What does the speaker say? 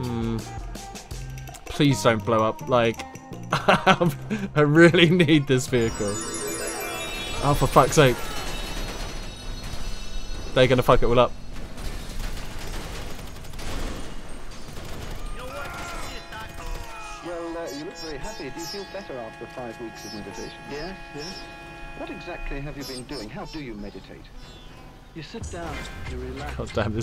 Hmm. Please don't blow up. Like, I really need this vehicle. Oh, for fuck's sake. They're gonna fuck it all up. Well, uh, you look very happy. Do you feel better after five weeks of meditation? Yes, yes. What exactly have you been doing? How do you meditate? You sit down, you relax. God damn, this